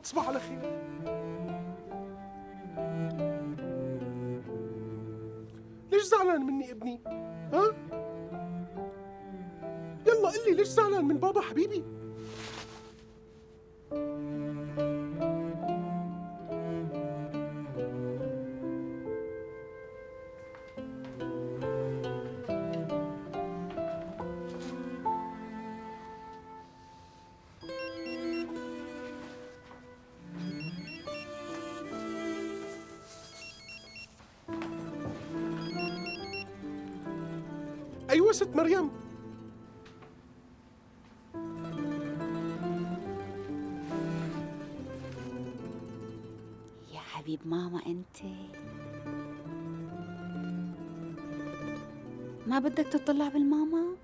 يلا تصبح على خير ليش زعلان مني ابني؟ ها؟ يلا قل لي ليش زعلان من بابا حبيبي؟ ست مريم. يا حبيب ماما انت. ما بدك تطلع بالماما؟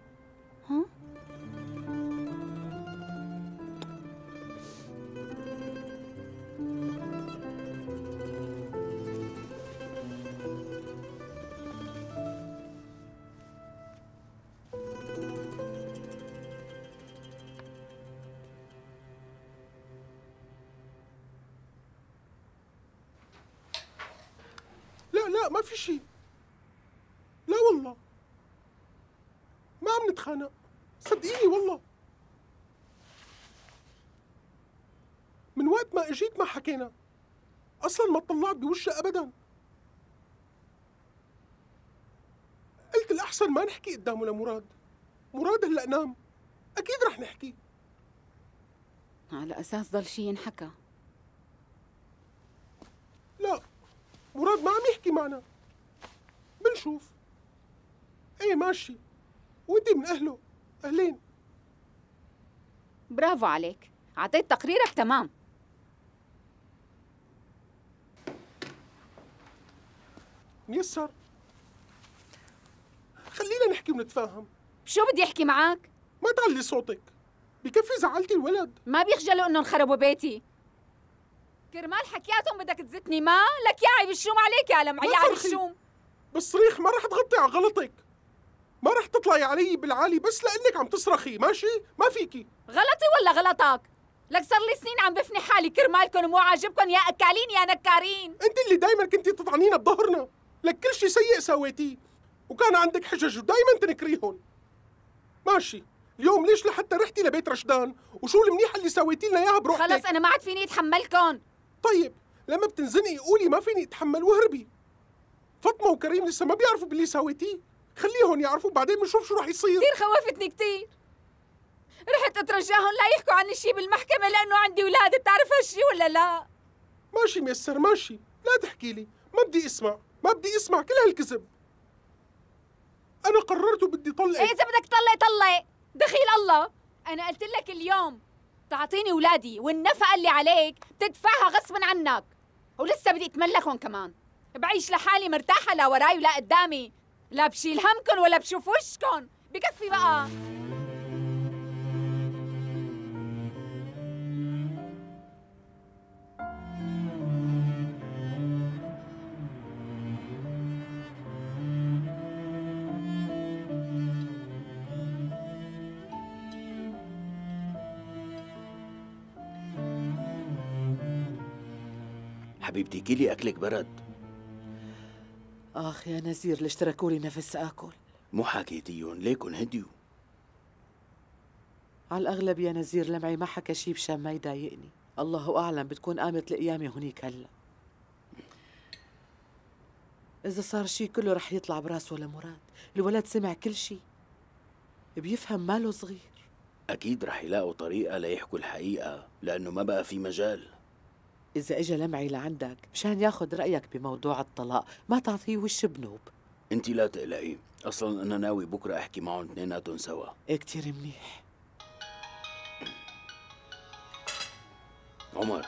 ما في شيء. لا والله. ما عم نتخانق. صدقيني والله. من وقت ما اجيت ما حكينا. أصلا ما طلعت بوشها ابدا. قلت الأحسن ما نحكي قدامه لمراد. مراد هلأ نام. أكيد رح نحكي. على أساس ضل شي ينحكى لا مراد ما عم يحكي معنا. بنشوف. إيه ماشي. وانت من أهله أهلين. برافو عليك. عطيت تقريرك تمام. ميسر. خلينا نحكي ونتفاهم. شو بدي أحكي معك ما تعلي صوتك. بكفي زعلتي الولد. ما بيخجلوا إنهم خربوا بيتي. كرمال حكياتهم بدك تزتني ما؟ لك يا عيب الشوم عليك يا لمعي ما يا عيب تصرخي. الشوم بالصريخ ما رح تغطي على غلطك. ما رح تطلعي علي بالعالي بس لإنك عم تصرخي ماشي؟ ما فيكي. غلطي ولا غلطك لك صار لي سنين عم بفني حالي كرمالكم ومو عاجبكم يا أكالين يا نكارين. أنت اللي دايما كنتي تطعنينا بظهرنا. لك كل شيء سيء سويتيه. وكان عندك حجج ودايما تنكريهم ماشي. اليوم ليش لحتى رحتي لبيت رشدان؟ وشو المنيحه اللي سويتي لنا إياها بروحتك؟ خلص أنا ما عاد فيني اتحملكم طيب لما بتنزنقي قولي ما فيني اتحمل واهربي فاطمة وكريم لسه ما بيعرفوا باللي سويتيه. خليهم يعرفوا بعدين بنشوف شو رح يصير. كثير خوفتني كثير رحت اترجاهم لا يحكوا عني شي بالمحكمة لأنه عندي أولاد بتعرف هالشي ولا لا؟ ماشي ميسر ماشي. لا تحكي لي. ما بدي اسمع ما بدي اسمع كل هالكذب. أنا قررت وبدي طلقك إيه إذا بدك طلق طلق دخيل الله. أنا قلت لك اليوم تعطيني أولادي والنفقة اللي عليك بتدفعها غصبا عنك. ولسه بدي أتملكهم كمان. بعيش لحالي مرتاحة لا وراي ولا قدامي. لا بشيل همكن ولا بشوف وشكن. بكفي بقى. حبيبتي كيلي أكلك برد. آخ يا نزير ليش تركولي نفس آكل؟ مو حكيتيهم ليكن هديوا على الأغلب يا نزير لمعي ما حكى شي مشان ما يضايقني. الله أعلم بتكون قامت القيامة هنيك هلا. إذا صار شي كله رح يطلع براسه لمراد الولد سمع كل شي. بيفهم ماله صغير. أكيد رح يلاقوا طريقة ليحكوا الحقيقة لأنه ما بقى في مجال. إذا إجا لمعي لعندك مشان ياخد رأيك بموضوع الطلاق ما تعطيه وش بنوب؟ أنت لا تقلقي أصلا أنا ناوي بكرة أحكي معهم اثنيناتهم سوا. إيه كتير منيح. عمر.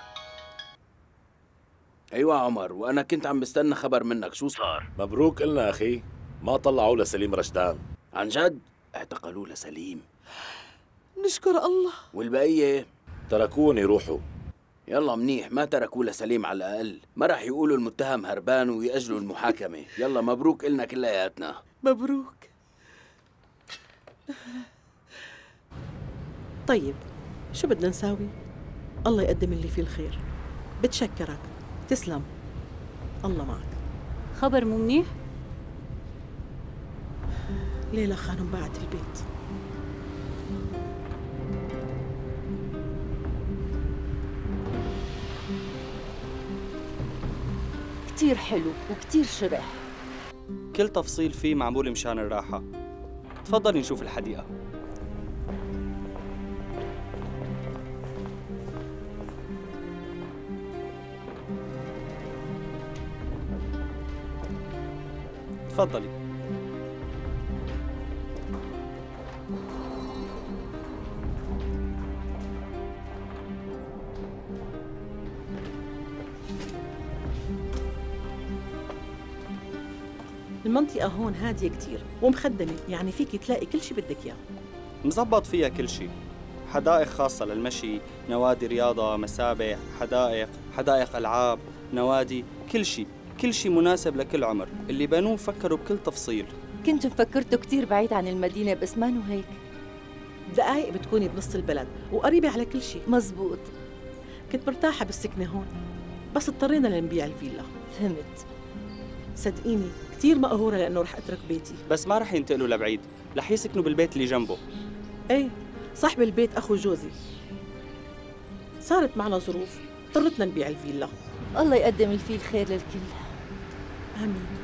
أيوة عمر وأنا كنت عم بستنى خبر منك. شو صار؟ مبروك إلنا أخي. ما طلعوا لسليم رشدان. عن جد؟ اعتقلوه لسليم. نشكر الله. والبقية؟ تركوني روحوا. يلا منيح ما تركوه لسليم على الأقل. ما رح يقولوا المتهم هربان ويأجلوا المحاكمة. يلا مبروك إلنا كلياتنا. مبروك. طيب شو بدنا نساوي؟ الله يقدم اللي فيه الخير. بتشكرك. تسلم. الله معك. خبر مو منيح؟ ليلى خانم باعت البيت. كتير حلو وكتير شبح كل تفصيل فيه معمول مشان الراحة. تفضلي نشوف الحديقة. تفضلي. المنطقة هون هادية كتير ومخدمة يعني فيك تلاقي كل شي بدك إياه. مزبط فيها كل شيء حدائق خاصة للمشي نوادي رياضة مسابح حدائق حدائق ألعاب نوادي كل شيء كل شيء مناسب لكل عمر. اللي بنوه فكروا بكل تفصيل. كنت مفكرته كتير بعيد عن المدينة بس ما هيك. دقايق بتكوني بنص البلد وقريبة على كل شي. مزبوط. كنت مرتاحة بالسكنة هون بس اضطرينا لنبيع الفيلا. فهمت. صدقيني كتير مقهورة لأنه رح أترك بيتي. بس ما رح ينتقلوا لبعيد رح يسكنوا بالبيت اللي جنبه. إيه صاحب البيت أخو جوزي. صارت معنا ظروف اضطرتنا نبيع الفيلا. الله يقدم اللي فيه الخير للكل. آمين.